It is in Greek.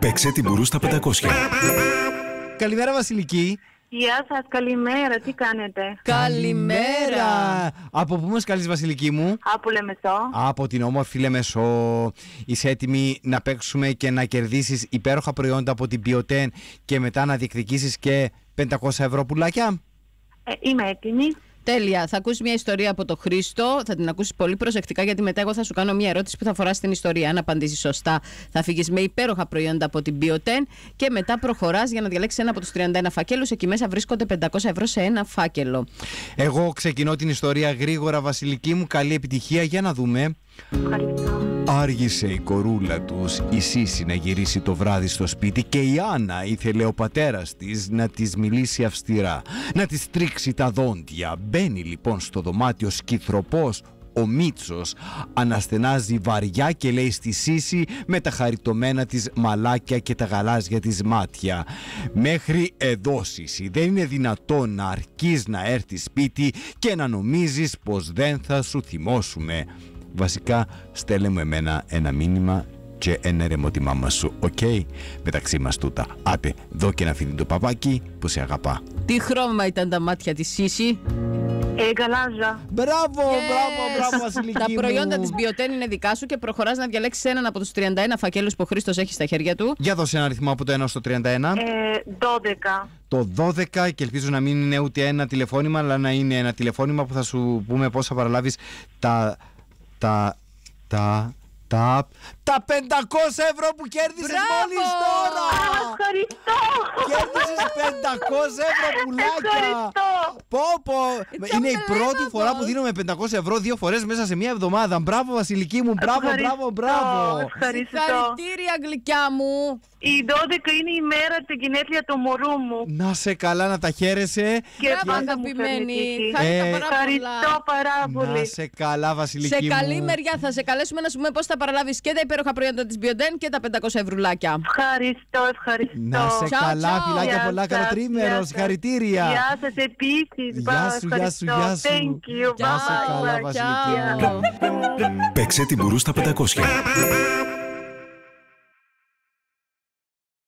Παίξε την μπουρού στα 500. Καλημέρα Βασιλική. Γεια σας, καλημέρα, τι κάνετε; Καλημέρα. Από πού μας καλείς Βασιλική μου; Από Λεμεσό. Από την όμορφη Λεμεσό. Είσαι έτοιμη να παίξουμε και να κερδίσεις υπέροχα προϊόντα από την Ποιοτέν και μετά να διεκδικήσεις και 500 ευρώ πουλάκια; Ε, είμαι έτοιμη. Τέλεια. Θα ακούσεις μια ιστορία από τον Χρήστο. Θα την ακούσεις πολύ προσεκτικά, γιατί μετά εγώ θα σου κάνω μια ερώτηση που θα αφορά στην ιστορία. Αν απαντήσεις σωστά, θα φύγεις με υπέροχα προϊόντα από την Bioten και μετά προχωράς για να διαλέξεις ένα από τους 31 φακέλους. Εκεί μέσα βρίσκονται 500 ευρώ σε ένα φάκελο. Εγώ ξεκινώ την ιστορία γρήγορα, Βασιλική μου. Καλή επιτυχία. Για να δούμε. Ευχαριστώ. Άργησε η κορούλα τους η Σύση να γυρίσει το βράδυ στο σπίτι και η Άννα ήθελε ο πατέρας της να της μιλήσει αυστηρά, να της τρίξει τα δόντια. Μπαίνει λοιπόν στο δωμάτιο σκυθροπός ο Μίτσος αναστενάζει βαριά και λέει στη Σύση με τα χαριτωμένα της μαλάκια και τα γαλάζια της μάτια. Μέχρι εδώ Σύση δεν είναι δυνατόν να αργείς να έρθεις σπίτι και να νομίζεις πως δεν θα σου θυμώσουμε. Βασικά στέλνε μου εμένα ένα μήνυμα και εγώ ηρεμώ τη μαμά σου, οκ, μεταξύ μας τούτα. Άντε, δώσ' και ένα φιλί στο μπαμπάκι που σε αγαπά. Τι χρώμα ήταν τα μάτια της Σύση; Ε, γαλάζα. Μπράβο, μπράβο, Yes. μπράβο Βασιλική Τα μου. προϊόντα της Bioten είναι δικά σου και προχωράς να διαλέξεις έναν από τους 31 φακέλους που ο Χρήστος έχει στα χέρια του. Για δώσε ένα αριθμό από το 1 στο 31. Ε, 12. Το 12 και ελπίζω να μην είναι ούτε ένα τηλεφώνημα, αλλά να είναι ένα τηλεφώνημα που θα σου πούμε πώς θα παραλάβεις τα... τα... τα... τα... τα 500 ευρώ που κέρδισες Μπράβο! μόλις τώρα! Ευχαριστώ. Κέρδισες 500 ευρώ πουλάκια! Ευχαριστώ. Πω πω! Είναι η πρώτη unbelievable. φορά που δίνουμε 500 ευρώ δύο φορές μέσα σε μία εβδομάδα. Μπράβο Βασιλική μου, μπράβο, μπράβο, Ευχαριστώ. μπράβο! Ευχαριστώ. Συγχαρητήρια, γλυκιά μου. Η 12 είναι η μέρα της γενέθλια του μωρού μου. Να σε καλά να τα χαίρεσαι. Και Μπράβο, πάντα μου αγαπημένη. φέρνει τύχη. Χάρηκα Ε, πάρα Ευχαριστώ πολλά. πάρα Να πολύ. σε καλά Βασιλική Σε μου. καλή μεριά θα σε καλέσουμε να σου πούμε πώς θα παραλάβεις και τα υπέροχα προϊόντα της Bioten και τα 500 ευρουλάκια. Ευχαριστώ, ευχαριστώ. Να σε Ciao, καλά, ciao. φιλάκια Γεια πολλά, σας, καλό γεια τρίμερο, σας. συγχαρητήρια. Γεια σας επίσης. Γεια σου, γεια σου, γεια σου. Thank you. Να σε Bye. καλά, Bye. Βασιλική μου. Ciao. Παίξε την μπουρού στα 500.